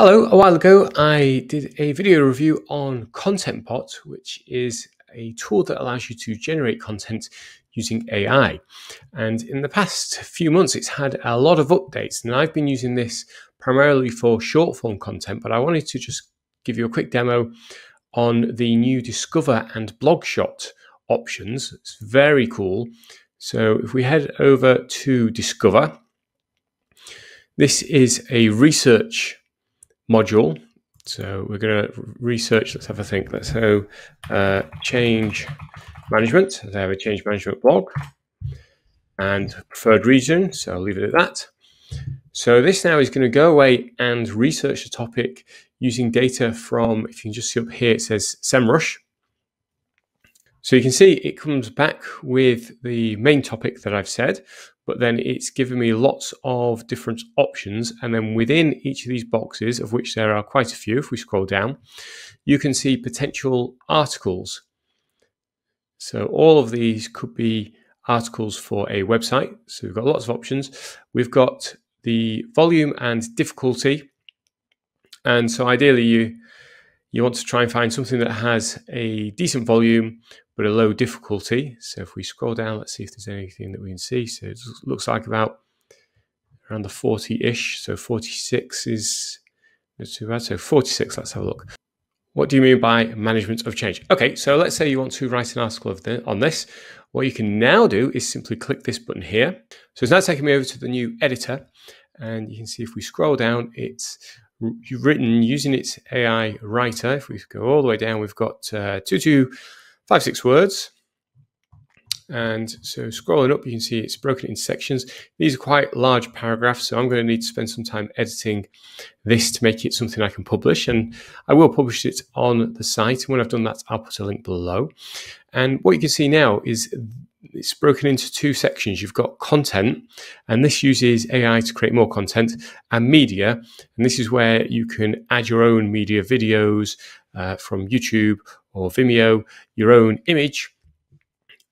Hello, a while ago I did a video review on ContentBot, which is a tool that allows you to generate content using AI. And in the past few months, it's had a lot of updates, and I've been using this primarily for short form content, but I wanted to just give you a quick demo on the new Discover and Blogshot options. It's very cool. So if we head over to Discover, this is a research module. So we're going to research, let's have a think. Let's go uh, change management. I have a change management blog and preferred region. So I'll leave it at that. So this now is going to go away and research the topic using data from, if you can just see up here, it says SEMrush. So you can see it comes back with the main topic that I've said, but then it's given me lots of different options. And then within each of these boxes, of which there are quite a few, if we scroll down, you can see potential articles. So all of these could be articles for a website. So we've got lots of options. We've got the volume and difficulty. And so ideally you you want to try and find something that has a decent volume but a low difficulty. So if we scroll down, let's see if there's anything that we can see. So it looks like about around the 40-ish. So 46 is not too bad. So 46, let's have a look. What do you mean by management of change? Okay, so let's say you want to write an article the, on this. What you can now do is simply click this button here. So it's now taking me over to the new editor. And you can see if we scroll down, it's written using its AI writer. If we go all the way down, we've got uh, 2256 words. And so scrolling up, you can see it's broken into sections. These are quite large paragraphs, so I'm going to need to spend some time editing this to make it something I can publish. And I will publish it on the site. And when I've done that, I'll put a link below. And what you can see now is it's broken into two sections. You've got content, and this uses AI to create more content, and media, and this is where you can add your own media videos uh, from YouTube or Vimeo, your own image,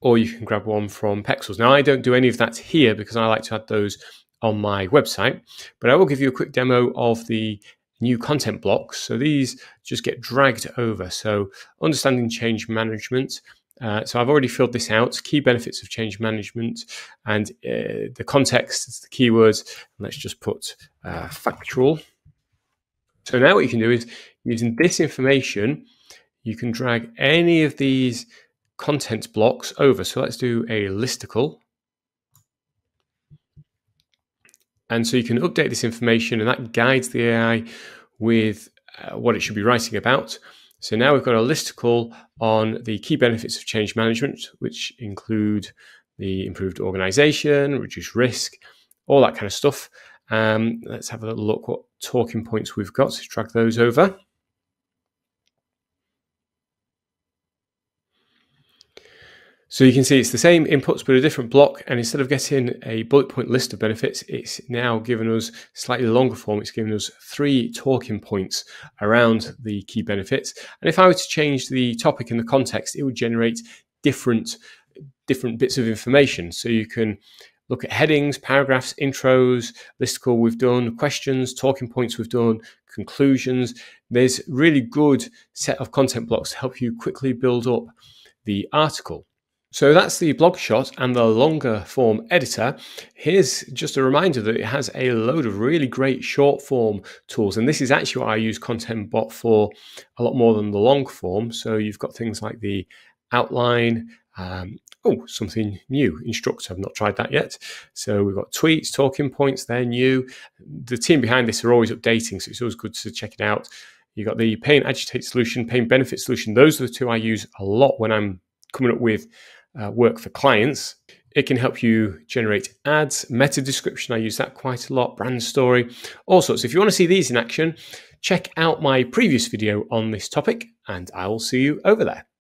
or you can grab one from Pexels. Now, I don't do any of that here because I like to add those on my website, but I will give you a quick demo of the new content blocks. So these just get dragged over. So understanding change management, uh, so I've already filled this out, key benefits of change management and uh, the context, is the keywords. Let's just put uh, factual. So now what you can do is using this information, you can drag any of these content blocks over. So let's do a listicle. And so you can update this information and that guides the AI with uh, what it should be writing about. So now we've got a listicle on the key benefits of change management, which include the improved organization, reduced risk, all that kind of stuff. Um, let's have a little look what talking points we've got. So drag those over. So you can see it's the same inputs but a different block and instead of getting a bullet point list of benefits it's now given us slightly longer form. It's given us three talking points around the key benefits. And if I were to change the topic and the context it would generate different different bits of information. So you can look at headings paragraphs intros listicle we've done questions talking points we've done conclusions. There's really good set of content blocks to help you quickly build up the article so that's the blog shot and the longer form editor. Here's just a reminder that it has a load of really great short form tools. And this is actually what I use ContentBot for a lot more than the long form. So you've got things like the outline, um, oh, something new, Instructor. I've not tried that yet. So we've got tweets, talking points, they're new. The team behind this are always updating, so it's always good to check it out. You've got the pain agitate solution, pain benefit solution. Those are the two I use a lot when I'm coming up with uh, work for clients. It can help you generate ads, meta description. I use that quite a lot, brand story, all sorts. If you want to see these in action, check out my previous video on this topic, and I will see you over there.